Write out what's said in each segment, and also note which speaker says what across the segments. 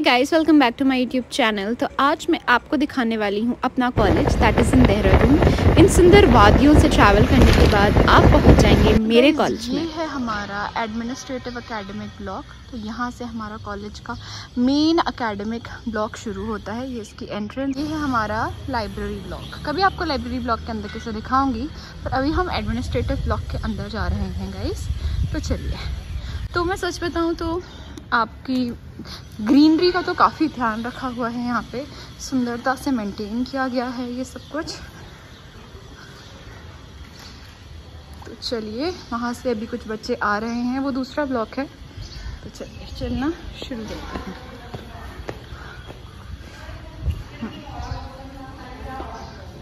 Speaker 1: Hey guys welcome back to my YouTube channel तो आज मैं आपको दिखाने वाली हूँ अपना college that is in Dehradun इन सुंदर वादियों से ट्रैवल करने के बाद आप पहुँच जाएँगे मेरे कॉलेज में।
Speaker 2: ये है हमारा एडमिनिस्ट्रेटिव एकेडमिक ब्लॉक तो यहाँ से हमारा कॉलेज का मेन एकेडमिक ब्लॉक शुरू होता है ये इसकी एंट्रेंस ये है हमारा लाइब्रेरी ब्लॉक कभी आपको लाइब्रेरी ब्लॉक के अंदर किसे दिखाऊँगी पर अभी हम एडमिनिस्ट्रेटिव ब्लॉक के अंदर जा रहे हैं गाइस तो चलिए। तो मैं सच बताऊँ तो आपकी ग्रीनरी का तो काफ़ी ध्यान रखा हुआ है यहाँ पे। सुंदरता से मेंटेन किया गया है ये सब कुछ। तो चलिए, वहाँ से अभी कुछ बच्चे आ रहे हैं, वो दूसरा ब्लॉक है। तो चलिए, चलना शुरू करते हैं।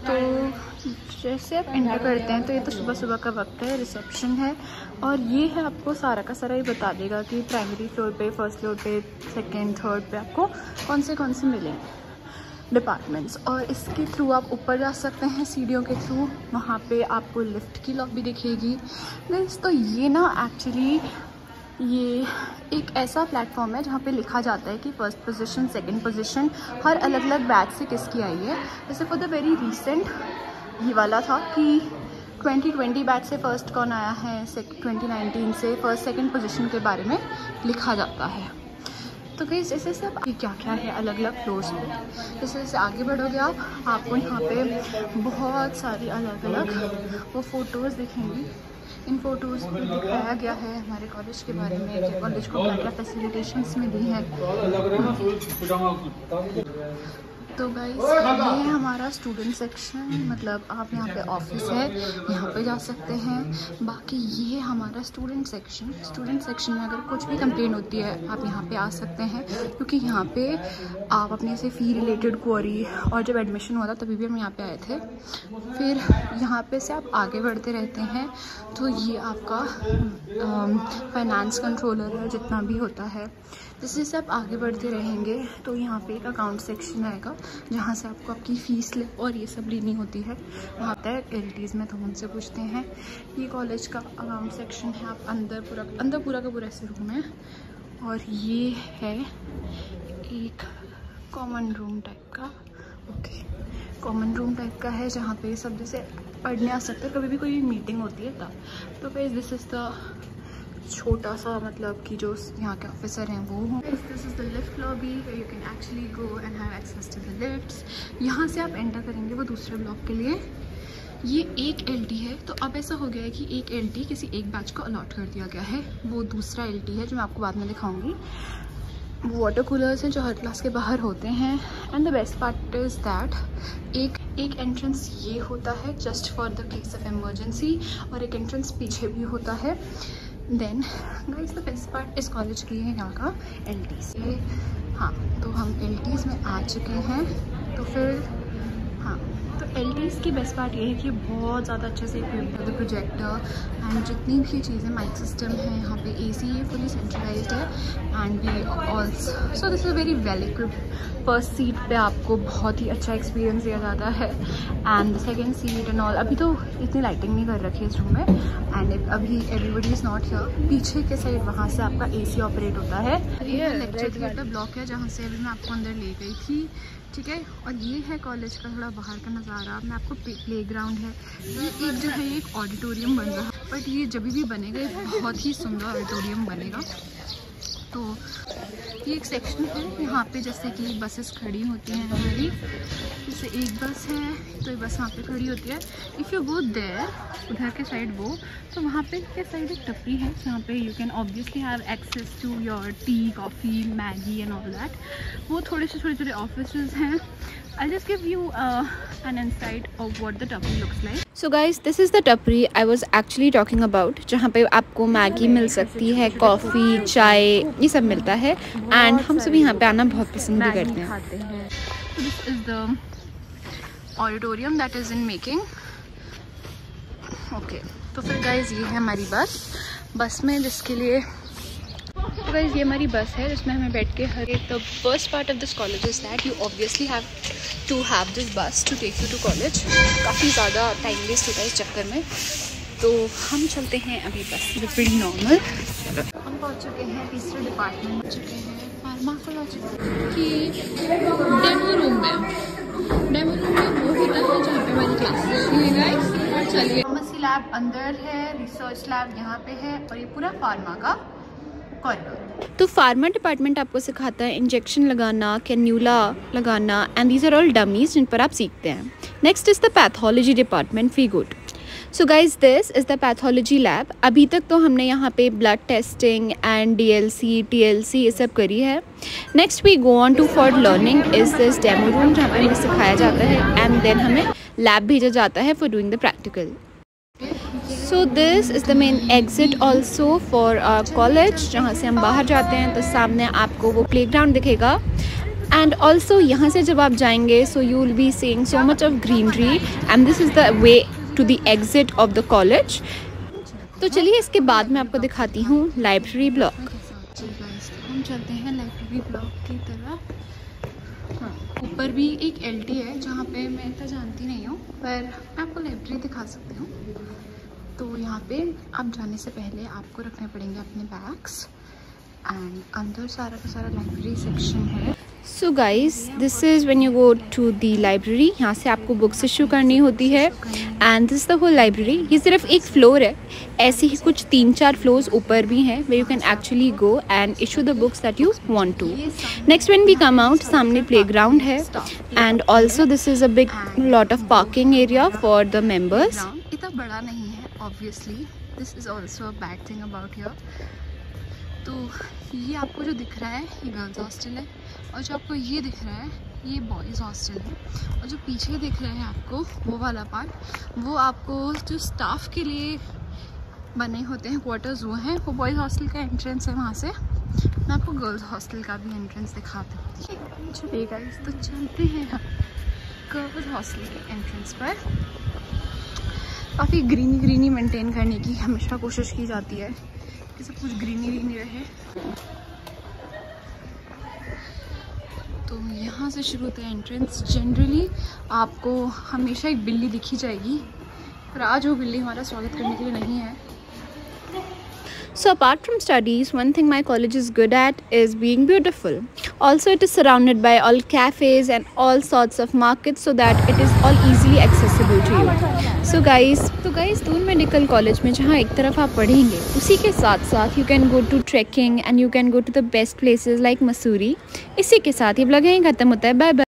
Speaker 2: तो जैसे आप एंटर करते हैं तो ये तो सुबह सुबह का वक्त है रिसेप्शन है, और ये है आपको सारा का सारा ये बता देगा कि प्राइमरी फ्लोर पे फ़र्स्ट फ्लोर पे सेकंड थर्ड पे आपको कौन से कौन से मिलेंगे डिपार्टमेंट्स और इसके थ्रू आप ऊपर जा सकते हैं, सीढ़ियों के थ्रू वहाँ पे आपको लिफ्ट की लॉबी दिखेगी। मीन्स तो ये ना एक्चुअली ये एक ऐसा प्लेटफॉर्म है जहाँ पे लिखा जाता है कि फ़र्स्ट पोजीशन सेकंड पोजीशन हर अलग अलग बैच से किसकी आई है। जैसे फॉर द वेरी रिसेंट ये वाला था कि 2020 बैच से फ़र्स्ट कौन आया है 2019 से फ़र्स्ट सेकंड पोजीशन के बारे में लिखा जाता है। तो कहीं जैसे जैसे आप क्या क्या है? अलग अलग फ्लोर्स में। जैसे जैसे आगे बढ़ोगे आप, आपको यहाँ पे बहुत सारी अलग अलग वो फ़ोटोज़ दिखेंगी। इन फ़ोटोज़ में दिखाया गया है हमारे कॉलेज के बारे में कि कॉलेज को क्या क्या फैसिलिटेशंस मिली हैं। तो गाइस ये हमारा स्टूडेंट सेक्शन मतलब आप यहाँ पे ऑफ़िस है यहाँ पे जा सकते हैं। बाकी ये हमारा स्टूडेंट सेक्शन स्टूडेंट सेक्शन में अगर कुछ भी कंप्लेन होती है आप यहाँ पे आ सकते हैं क्योंकि यहाँ पे आप अपने से फ़ी रिलेटेड क्वेरी और जब एडमिशन हुआ था तभी भी हम यहाँ पे आए थे। फिर यहाँ पे से आप आगे बढ़ते रहते हैं तो ये आपका फाइनेंस कंट्रोलर है जितना भी होता है। जैसे जैसे आप आगे बढ़ते रहेंगे तो यहाँ पे एक अकाउंट सेक्शन आएगा। जहाँ से आपको आपकी फ़ीस ले और ये सब लेनी होती है। वहाँ तक एल में तो उनसे पूछते हैं। ये कॉलेज का अकाउंट सेक्शन है। आप अंदर पूरा अंदर पूरा का पूरा ऐसे रूम है। और ये है एक कॉमन रूम टाइप का। ओके कॉमन रूम टाइप का है जहाँ पे सब जैसे पढ़ने आ सकते हैं। कभी भी कोई मीटिंग होती है तब। तो फिर दिस इज़ द छोटा सा मतलब कि जो यहाँ के ऑफिसर हैं वो हों। This is the lift lobby you can actually go and have access to the lifts यहाँ से आप एंटर करेंगे वो दूसरे ब्लॉक के लिए। ये एक एलटी है तो अब ऐसा हो गया है कि एक एलटी किसी एक बैच को अलॉट कर दिया गया है। वो दूसरा एलटी है जो मैं आपको बाद में दिखाऊँगी। वाटर कूलर्स हैं जो हर क्लास के बाहर होते हैं। And the best part is that एक एक एंट्रेंस ये होता है just for the case of emergency और एक एंट्रेंस पीछे भी होता है। Then guys the best part इस कॉलेज की है यहाँ का एल टी हाँ तो हम एल में आ चुके हैं। तो फिर हाँ तो एल की बेस्ट पार्ट ये है कि बहुत ज़्यादा अच्छे से इक्विप्ड प्रोजेक्टर एंड जितनी भी चीज़ें माइक सिस्टम है यहाँ पे एसी है फुली सेंट्रलाइज्ड है and we also so this is very well equipped first seat पे आपको बहुत ही अच्छा एक्सपीरियंस दिया जाता है। And second seat and all अभी तो इतनी लाइटिंग नहीं कर रखी है इस रूम में। एंड अभी एवरीबडी इज़ नॉट हियर पीछे के साइड वहाँ से आपका एसी ऑपरेट होता है। ये लेक्चर थिएटर ब्लॉक है जहाँ से अभी मैं आपको अंदर ले गई थी। ठीक है? और ये है कॉलेज का थोड़ा बाहर का नज़ारा। मैं आपको प्ले ग्राउंड है। ये एक जो है एक ऑडिटोरियम बन रहा है। बट ये जब भी बनेगा बहुत ही सुंदर ऑडिटोरियम बनेगा। तो ये एक सेक्शन है, यहाँ पे जैसे कि बसेस खड़ी होती हैं हमारी। जैसे एक बस है तो ये बस वहाँ पे खड़ी होती है। इफ़ यू गो देयर उधर के साइड वो तो वहाँ पे के साइड एक टपरी है, जहाँ पे you can obviously have access to your tea coffee Maggi and all that वो थोड़े से छोटे छोटे ऑफ़िस हैं I'll just give you uh, an insight of what the tapri looks like.
Speaker 1: So guys, this is the tapri I was actually talking about जहाँ पे आपको Maggi मिल सकती है कॉफ़ी चाय ये सब मिलता है एंड हम सब यहाँ पे आना बहुत पसंद भी करते हैं
Speaker 2: this is the auditorium that is in making. Okay, तो फिर guys ये है हमारी बस बस में जिसके लिए तो गाइज़ ये हमारी बस है, जिसमें हमें बैठ के हर एक first part of this college is that you obviously have to have this bus to take you to college काफ़ी ज़्यादा टाइम वेस्ट होता है इस चक्कर में। तो हम चलते हैं अभी बस विद नॉर्मल हम पहुँच चुके हैं तीसरे डिपार्टमेंट चुके हैं फार्मा कॉलेज कि डेमो रूम में। डेमो रूम में वो होता है जहाँ पे हमारी क्लासेस चलिए। फार्मेसी लैब अंदर है रिसर्च लैब यहाँ पे है, और ये पूरा फार्मा का। कॉरिडोर
Speaker 1: तो फार्मा डिपार्टमेंट आपको सिखाता है इंजेक्शन लगाना, कैन्यूला लगाना and these are all dummies जिन पर आप सीखते हैं। Next is the pathology department we good so guys this is the pathology lab अभी तक तो हमने यहाँ पे blood testing and D L C T L C ये सब करी है। Next we go on to for learning is this demo room जहाँ पे हमें सिखाया जाता है एंड देन हमें लैब भेजा जाता है for doing the practical so this is the main exit also for college जहाँ से हम बाहर जाते हैं तो सामने आपको वो प्ले ग्राउंड दिखेगा। एंड ऑल्सो यहाँ से जब आप जाएँगे so you will be seeing so much of greenery and this is the way to the exit of the college तो चलिए इसके बाद मैं आपको दिखाती हूँ लाइब्रेरी ब्लॉक
Speaker 2: हम चलते हैं लाइब्रेरी ब्लॉक की तरफ़। हाँ ऊपर भी एक एल है, जहाँ पे मैं इतना जानती नहीं हूँ, पर मैं आपको लाइब्रेरी दिखा सकती हूँ। तो यहाँ पे आप जाने से पहले आपको रखने पड़ेंगे अपने बैग्स एंड अंदर सारा का सारा लाइब्रेरी सेक्शन है।
Speaker 1: So guys this is when you go to the library यहाँ से आपको बुक्स इशू करनी होती है। And this the whole library ये सिर्फ़ एक फ्लोर है। ऐसे ही कुछ तीन चार फ्लोर्स ऊपर भी हैं वे you can actually go and issue the books that you want to next when we come out सामने प्ले ग्राउंड है and also this is a big lot of parking area for the members
Speaker 2: इतना बड़ा नहीं है। Obviously this is also a bad thing about here तो ये आपको जो दिख रहा है, ये गर्ल्स हॉस्टल है। और जो आपको ये दिख रहा है, ये बॉयज़ हॉस्टल है। और जो पीछे दिख रहे हैं आपको, वो वाला पार्ट वो आपको जो स्टाफ के लिए बने होते हैं क्वार्टर्स वो हैं। वो बॉयज़ हॉस्टल का एंट्रेंस है वहाँ से। मैं आपको गर्ल्स हॉस्टल का भी एंट्रेंस दिखाती हूँ। चलिएगा तो चलते हैं। गर्ल्स हॉस्टल के एंट्रेंस पर। काफ़ी ग्रीनी ग्रीनी मेंटेन करने की हमेशा कोशिश की जाती है कि सब कुछ ग्रीनी ग्रीनी रहे। तो यहाँ से शुरू होता है एंट्रेंस जनरली आपको हमेशा एक बिल्ली दिखी जाएगी। पर आज वो बिल्ली हमारा स्वागत करने के लिए नहीं है।
Speaker 1: So apart from studies, one thing my college is good at is being beautiful. Also, it is surrounded by all cafes and all sorts of markets so that it is all easily accessible to you. So guys, तो guys Doon medical college में जहाँ एक तरफ़ आप पढ़ेंगे उसी के साथ साथ you can go to trekking and you can go to the best places like Mussoorie इसी के साथ ये ब्लॉग यहीं ख़त्म होता है बाय बाय